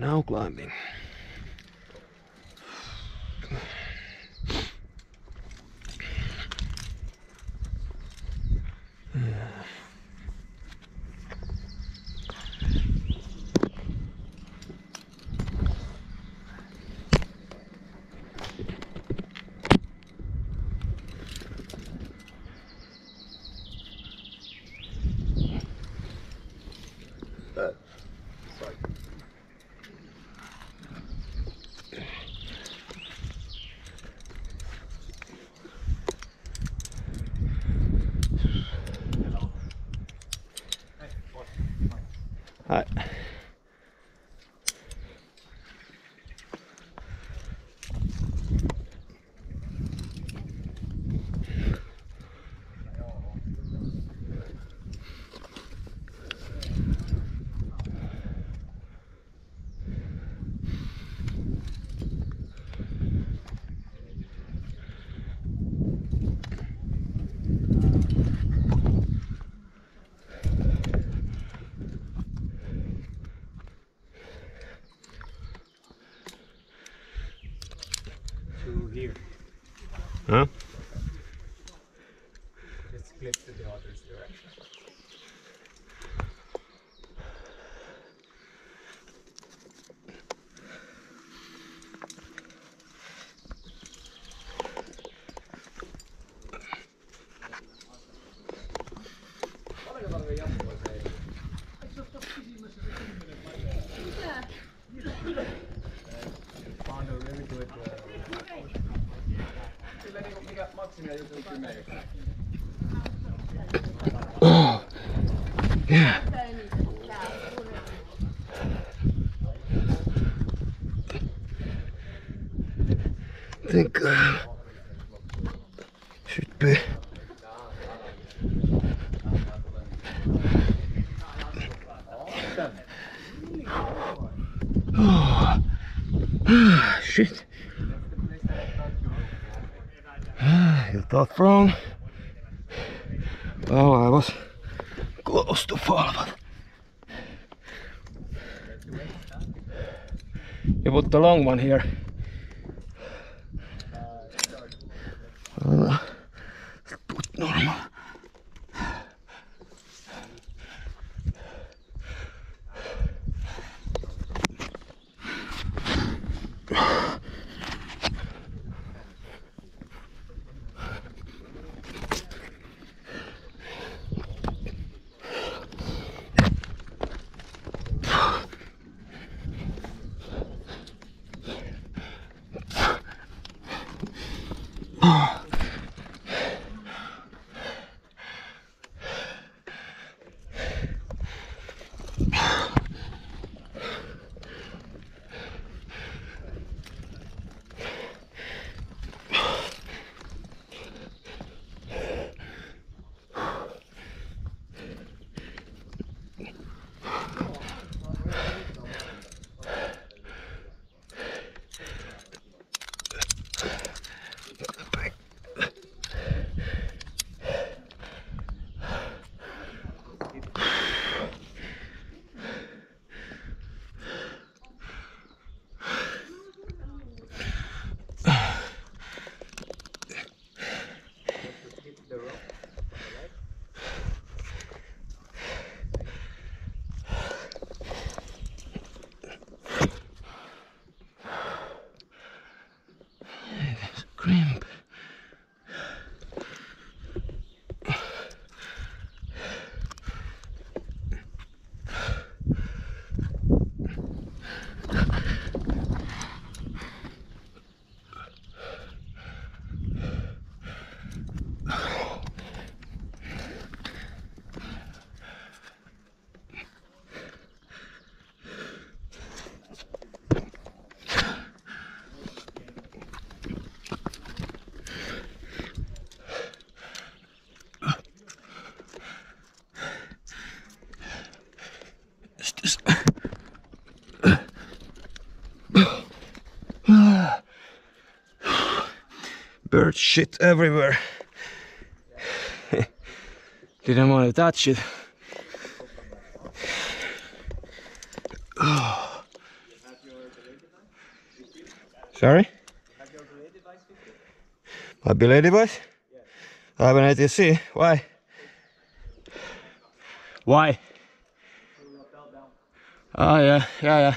now climbing. Hi. to here. Huh? Yeah. think uh, should be oh. shit thought wrong well I was close to fall but you put the long one here. Uh, put normal. Bird shit everywhere. Didn't want to touch it. Oh. Sorry? My belay device? I have an ATC. Why? Why? Oh yeah, yeah, yeah.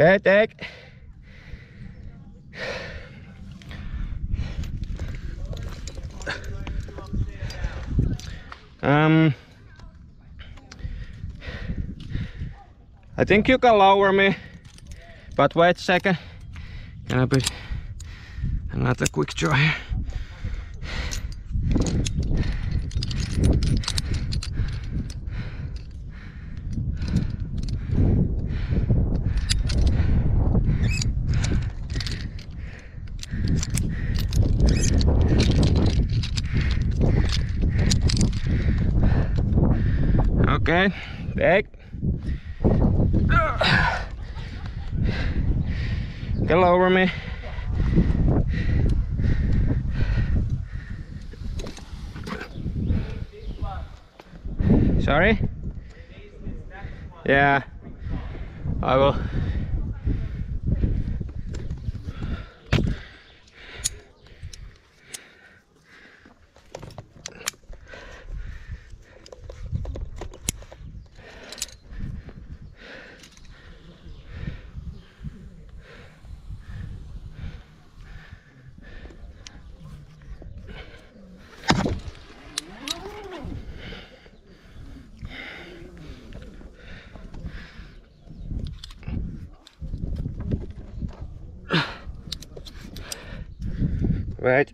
Okay, take. Um, I think you can lower me, but wait a second. Can I be another quick try? Okay, back. Get over me. Sorry? Yeah, I will. Right.